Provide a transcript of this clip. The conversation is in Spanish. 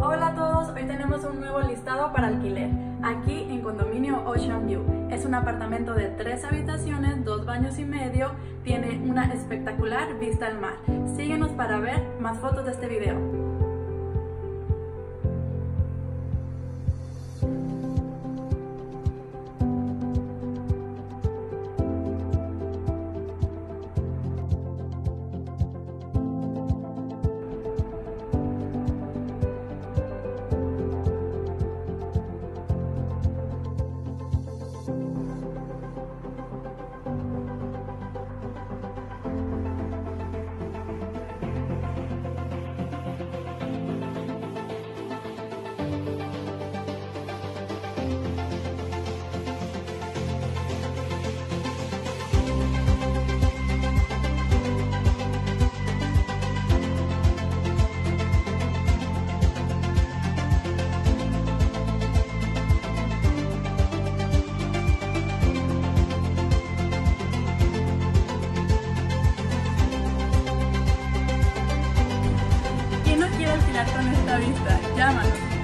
Hola a todos, hoy tenemos un nuevo listado para alquiler, aquí en Condominio Ocean View. Es un apartamento de tres habitaciones, dos baños y medio, tiene una espectacular vista al mar. Síguenos para ver más fotos de este video. terminar con esta vista. Llámanos.